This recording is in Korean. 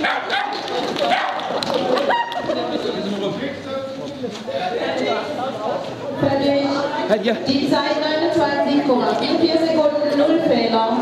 Now! Fertig. Die Zeit 29,44 Sekunden, null Fehler.